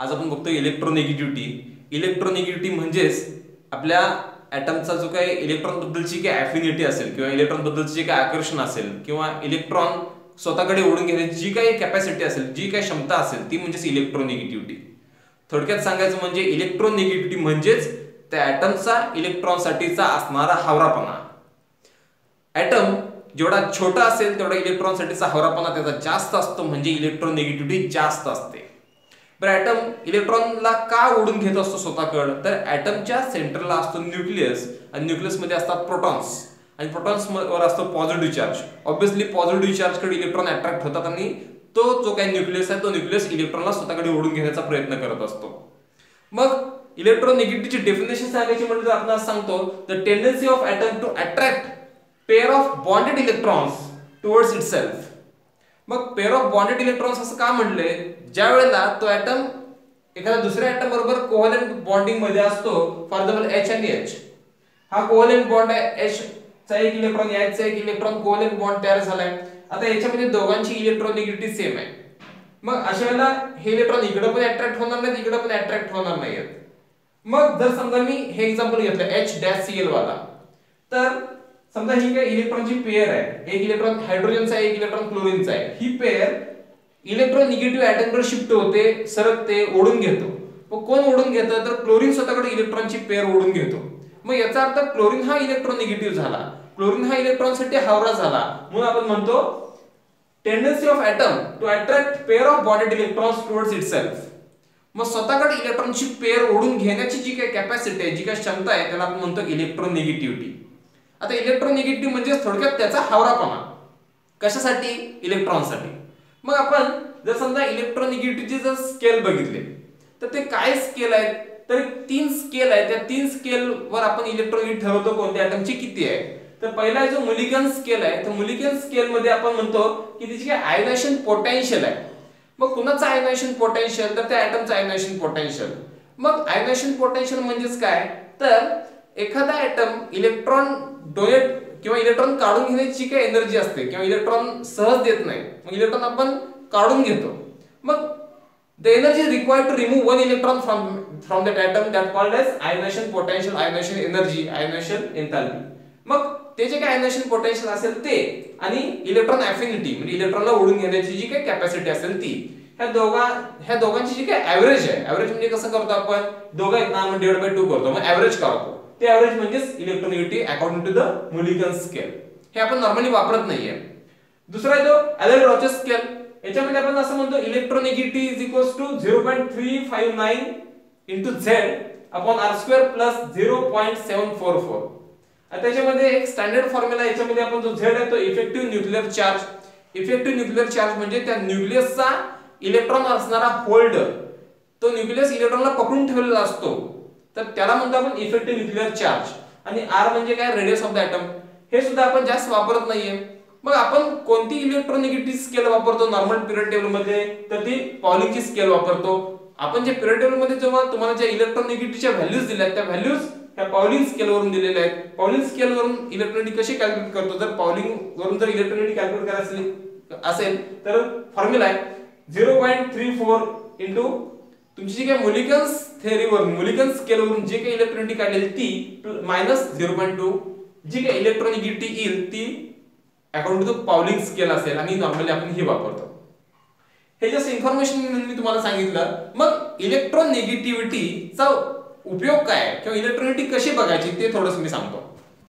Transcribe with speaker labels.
Speaker 1: आज आपण बघतो इलेक्ट्रोनेगेटिव्हिटी इलेक्ट्रोनेगेटिव्हिटी म्हणजेच आपल्या ॲटमचा जो काही इलेक्ट्रॉन बद्दलची काही ॲफिनिटी असेल किंवा इलेक्ट्रॉन बद्दलची जे काही आकर्षण असेल किंवा इलेक्ट्रॉन स्वतःकडे ओढून घेण्याची जी काही कॅपॅसिटी असेल जी काही क्षमता असेल ती म्हणजेच इलेक्ट्रोनेगेटिव्हिटी थोडक्यात सांगायचं म्हणजे इलेक्ट्रोनेगेटिव्हिटी म्हणजेच त्या ॲटमचा इलेक्ट्रॉनसाठीचा असणारा हावरापणा. ॲटम जेवढा छोटा असेल तेवढा इलेक्ट्रॉनसाठीचा हावरापणा त्याचा जास्त असतो म्हणजे इलेक्ट्रोनेगेटिव्हिटी जास्त असते. बरं ॲटम इलेक्ट्रॉनला का ओढून घेत असतो स्वतःकडं? तर ॲटमच्या सेंटरला असतो न्यूक्लियस आणि न्यूक्लियसमध्ये असतात प्रोटॉन्स आणि प्रोटॉन्स वर असतो पॉझिटिव्ह चार्ज ऑब्व्हियसली पॉझिटिव्ह चार्जकडे इलेक्ट्रॉन अट्रॅक्ट होतात आणि तो जो काही न्यूक्लियस आहे तो न्यूक्लियस इलेक्ट्रॉनला स्वतःकडे ओढून घेण्याचा प्रयत्न करत असतो. मग इलेक्ट्रोनिगेटिव्हिटीची डेफिनेशन सांगायची म्हणजे जर आपण सांगतो the tendency of atom to attract pair of bonded electrons towards itself मग पेअर ऑफ बॉन्डेड इलेक्ट्रॉन्स असं का म्हणले? ज्या वेळेला तो ॲटम एखाद्या दुसऱ्या ऍटम बरोबर कोव्हलंट बॉन्डिंगमध्ये असतो फॉर एक्झाम्पल एच आणि एच हा कोव्हलंट बॉन्ड आहे एच चा एक इलेक्ट्रॉन एच चा एक इलेक्ट्रॉन कोव्हलंट बॉन्ड तयार झालाय. आता याच्यामध्ये दोघांची इलेक्ट्रॉनिगेटिव्हिटी सेम आहे. मग अशा वेळेला हे इलेक्ट्रॉन इकडे पण अट्रॅक्ट होणार नाहीत इकडे पण अट्रॅक्ट होणार नाहीत मग जर समजा मी हे एक्झाम्पल घेतलं एच डॅश सी एल वाला. तर समजा ही काय इलेक्ट्रॉनची पेअर आहे. एक इलेक्ट्रॉन हायड्रोजनचा आहे एक इलेक्ट्रॉन क्लोरीनचा आहे. ही पेअर इलेक्ट्रॉन निगेटिव्ह ऍटमकडे शिफ्ट होते सरकते ओढून घेतो. मग कोण ओढून घेतं? तर क्लोरीन स्वतःकडे इलेक्ट्रॉनची पेअर ओढून घेतो. मग याचा अर्थ क्लोरीन हा इलेक्ट्रॉन निगेटिव्ह झाला. क्लोरीन हा इलेक्ट्रॉनसाठी हावरा झाला. म्हणून आपण म्हणतो tendency of atom to attract pair of bonded electrons towards itself मग स्वतःकडे इलेक्ट्रॉनची पेअर ओढून घेण्याची जी काही कॅपॅसिटी आहे जी काही क्षमता आहे त्याला आपण म्हणतो इलेक्ट्रॉन निगेटिव्हिटी आता इलेक्ट्रोनिगेटिव्ह म्हणजे थोडक्यात त्याचा हावरापणा. कशासाठी? इलेक्ट्रॉनसाठी मग आपण जर समजा इलेक्ट्रोनिगेटिव्हचे जर स्केल बघितले तर ते काय स्केल आहेत? तर तीन स्केल आहेत. त्या तीन स्केलवर आपण इलेक्ट्रॉनिक ठरवतो कोणत्या ॲटमची किती आहे? तर पहिला जो मुलिकन स्केल आहे तर मुलिकन स्केल मध्ये आपण म्हणतो की त्याची काय आयनायशन पोटेन्शियल आहे. मग कुणाचं आयनायशन पोटेन्शियल तर त्या ॲटमचं आयनायशन पोटेन्शियल मग आयनायशन पोटेन्शियल म्हणजेच काय? तर एखादा ऍटम इलेक्ट्रॉन डोनेट किंवा इलेक्ट्रॉन काढून घेण्याची काही एनर्जी असते किंवा इलेक्ट्रॉन सहज देत नाही. मग इलेक्ट्रॉन आपण काढून घेतो. मग the energy required to remove one electron from from that atom that called as ionization potential ionization energy ionization enthalpy मग ते जे काय आयनेशन पोटेन्शियल असेल ते आणि इलेक्ट्रॉन अफिनिटी म्हणजे इलेक्ट्रॉनला ओढून घेण्याची जी काही कॅपॅसिटी असेल ती ह्या दोघा ह्या दोघांची जी काही ऍव्हरेज आहे. ऍव्हरेज म्हणजे कसं करतो आपण? दोघं आहेत ना आपण डिवाइड बाय टू करतो. मग ऍव्हरेज करतो ते ऍव्हरेज म्हणजेच electronegativity according to the Mulliken scale हे आपण नॉर्मली वापरत नाहीये. दुसरा आहे तो अलेल स्केल याच्यामध्ये आपण असं म्हणतो electronegativity is equals to zero point three five nine into Z upon R square plus zero point seven four four त्याच्यामध्ये एक स्टँडर्ड फॉर्म्युला याच्यामध्ये आपण जो झेड आहे तो effective nuclear charge effective nuclear charge म्हणजे त्या न्यूक्लियसचा इलेक्ट्रॉन असणारा होल्डर तो न्यूक्लियस इलेक्ट्रॉनला पकडून ठेवलेला असतो. तर त्याला म्हणतो आपण इफेक्टिव्ह न्यूक्लिअर चार्ज आणि आर म्हणजे काय? रेडियस ऑफ द ऍटम हे सुद्धा आपण जास्त वापरत नाहीये. मग आपण कोणती इलेक्ट्रॉनिगेटिव्ह स्केल वापरतो नॉर्मल पिरियड टेबलमध्ये तर ती पॉलिंगची स्केल वापरतो. आपण जे पिरियड टेबलमध्ये जेव्हा तुम्हाला ज्या इलेक्ट्रोनिगेटिव्हच्या व्हॅल्यूज दिल्या त्या व्हॅल्यूज ह्या पॉलिंग स्केलवरून दिलेल्या आहेत. पॉलिंग स्केलवरून इलेक्ट्रॉनिक कशी कॅल्क्युलेट करतो? जर पॉलिंग वरून जर इलेक्ट्रॉनिक कॅल्क्युलेट करायचं असेल तर फॉर्म्युला आहे zero point three four into तुमची जी काही मोलिकल्स थेअरीवर मुलिगन स्केलवरून जे काही इलेक्ट्रॉनिटी काढलेली ती मायनस झिरो पॉईंट टू जी काही इलेक्ट्रॉनिकिटी येईल ती अकॉर्डिंग टू पॉलिंग स्केल असेल आणि नॉर्मली आपण हे वापरतो. हे जस्ट इन्फॉर्मेशन मी तुम्हाला सांगितलं. मग इलेक्ट्रॉन निगेटिव्हिटीचा उपयोग काय? किंवा इलेक्ट्रॉनिटी कशी बघायची ते थोडंसं मी सांगतो.